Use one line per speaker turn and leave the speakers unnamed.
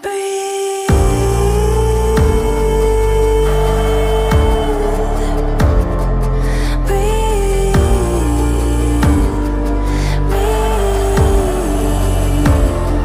breathe